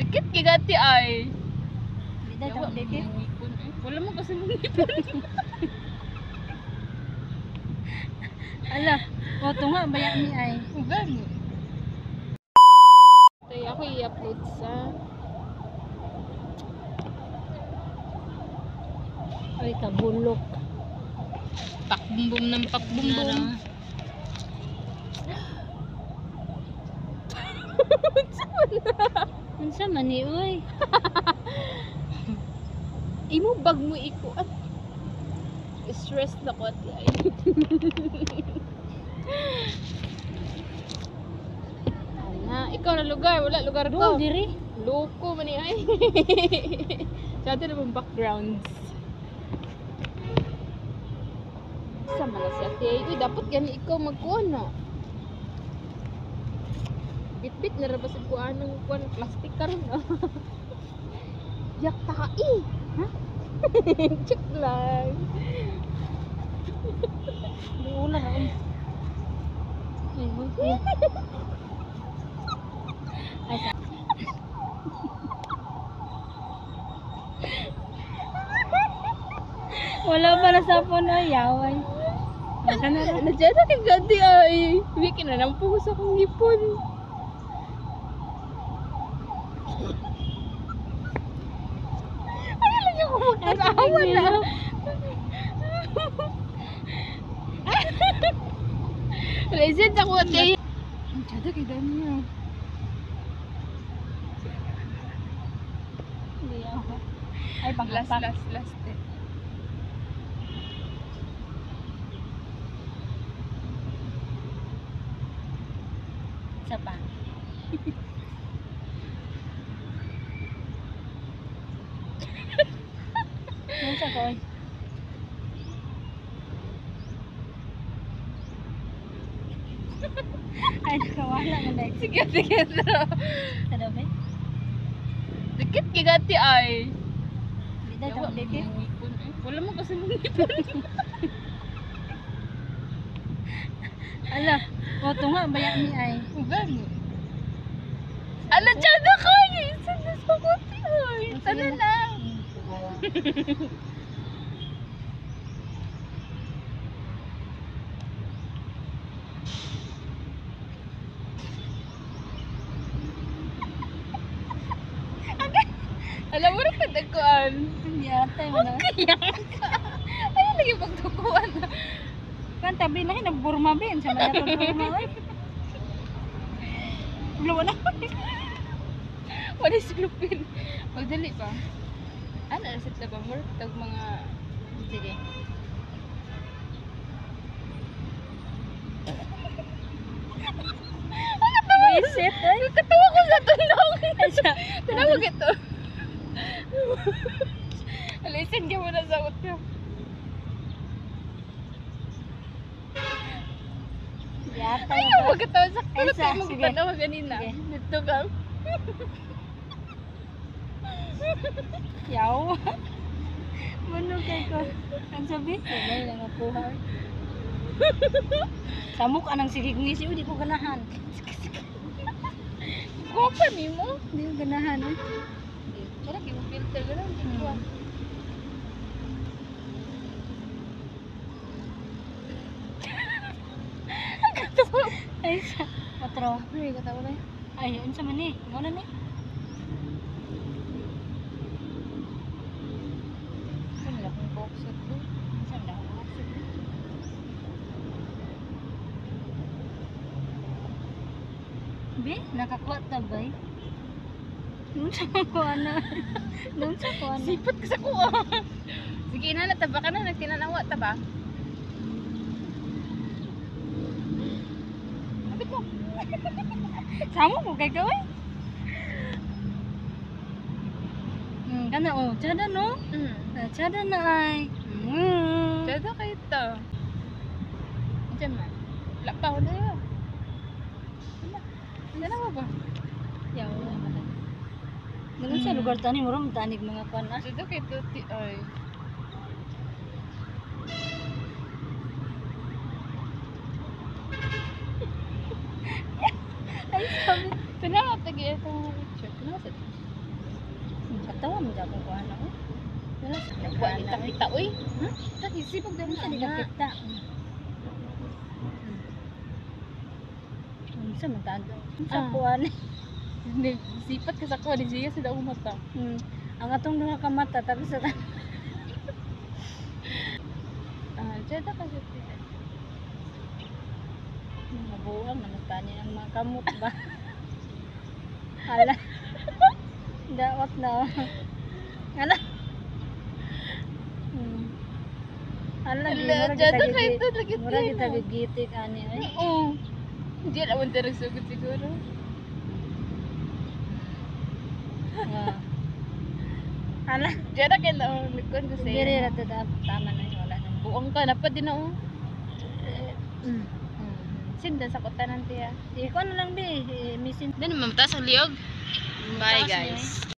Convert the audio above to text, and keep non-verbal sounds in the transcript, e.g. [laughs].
Dikit kigati ay. Na Yawa, daw dikit. Wala mo kasi mga ngipon. [laughs] Ala, oto nga bayan ni ay. Ugan. Tay ako i-upload sa Ay kabulok. pakbumbum ng pakbumbum. [laughs] Unsa man ni oy? [laughs] Imo bag mo iko at stress na ko at ay. Ana, [laughs] ikaw na lugar, wala lugar ko. diri. Loko man ni ay. [laughs] Sa atin naman backgrounds. Sa mga si ate uy, dapat gani ikaw magkuha na. Bit-bit na rabas ang kuha ng kuha ng plastic karon na. [laughs] Yak takai. Ha? [laughs] Check lang. [laughs] Di ulan ako. Ay, sa. Wala pa na sa. Baka na rin. Nandiyan na kay Gadi ay. Wiki na ng puhos akong ngipon. Ay, lang ako magtanawa na. Resident ako at ay. Ang tsada kay Dani niya. Hindi ako. Ay, Last, panglapak. last, last. eh. Isa pa. [laughs] sa ko. [laughs] Ay, nakawala na dahil. Sige, sige. Tara. Ano ba? Dikit kay Gati ay. Hindi na daw dikit. Wala mo kasi mga ngipon. Ala, oto nga bayan ni ay. Ugan. Ala, dyan na kayo. Isa na sa kuti. Ay, tana lang. [laughs] Alam mo rin pagdakuan. Hindi ata yung ano. Kaya ka. Ano lagi pagdakuan? Kan tabi na hinag burma bin sa mga burma ay. Luwa na. Wala si Lupin. Magdali pa. Ano, na ba mo? Tag mga... Sige. Reset ay. Katawa ko sa siya. Tinawag ito. Alisin ka muna sa utyo. Yata Ay, yung magkatawa sa kulot. sa- Ay, sige. magkatawa kanina. Sige. Dito ka. Yaw. Mano kay ko. Ang sabi? Sabay lang ako ha. Samok anang sigig ni siya, di ko ganahan. Guwapa ni mo. Di ko ganahan. Eh. Kaya kaya filter ka lang. Hmm. Ay, sa patro. Ay, katawa na. Ay, yun sa mani. Muna ni. Ano na kung box at ko? Saan daw ako? Be, nakakuha ta ba? Nung sa kuha na. Nung sa kuha na. Sipat ka sa kuha. Sige, ina, taba [laughs] ka na. Nagtinanawa, taba. Kapit mo. Samo ko kay gawin. Hmm, kana oh, tsada no? Mm. Ah, Tsada na ay. Hmm. Dada kayo to. Diyan man. Wala pa, wala yun. Wala. Wala mo ba? Yaw, wala man. Ganun sa Hmm. lugar tani mo ron tanig mga pan ah. Dada kayo to, ti, ay. [laughs] Ay, sabi. Tanawa, tagi ito mga picture. Tanawa sa sa akong kuan ako. Wala sa Wa kita kita uy. Ha? Tak isipog dali Sa di na. kita. Unsa man ta? Unsa Ah. kuan? Hindi sipat ka sa ko di siya sa daong mata. Hmm. Ang atong duha ka mata tapos sa Ah, jada ka sa mabuang naman tani ang mga kamot ba. Hala. Daot na. Hala. Hala, di mo ra Jada kita lagi. Mura kita gigitik ani ay. Oo. Hindi na tarang sugod siguro. Nga. Hala. Jada kay na ang likod ko sa Diri ra to da- tama na wala na. Buong ka napad din na. Mm. Sinda sa kotanan tiya. Ikaw na lang bi, eh, misin Dani mamta sa liog. Bye Taas guys.